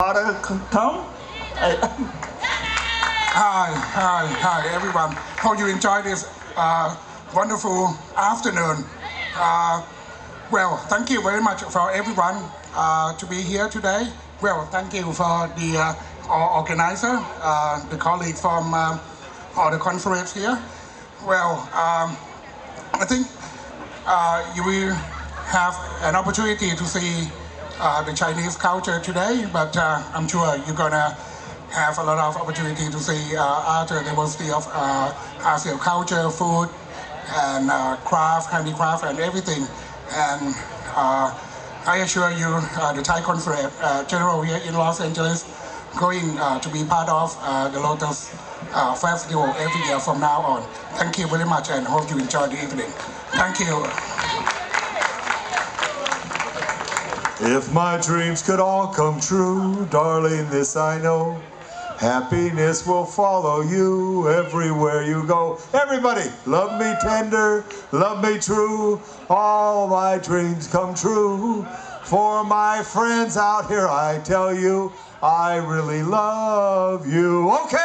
Father Tom. Hi, hi, hi, everyone. Hope you enjoy this uh, wonderful afternoon. Uh, well, thank you very much for everyone uh, to be here today. Well, thank you for the uh, organizer, uh, the colleague from uh, all the conference here. Well, um, I think uh, you will have an opportunity to see uh, the Chinese culture today, but uh, I'm sure you're gonna have a lot of opportunity to see uh, other diversity of uh, ASEAN culture, food, and uh, craft, handicraft, and everything. And uh, I assure you, uh, the Thai uh, General here in Los Angeles going uh, to be part of uh, the Lotus uh, Festival every year from now on. Thank you very much and hope you enjoy the evening. Thank you. If my dreams could all come true, darling, this I know. Happiness will follow you everywhere you go. Everybody, love me tender, love me true. All my dreams come true. For my friends out here, I tell you, I really love you. Okay.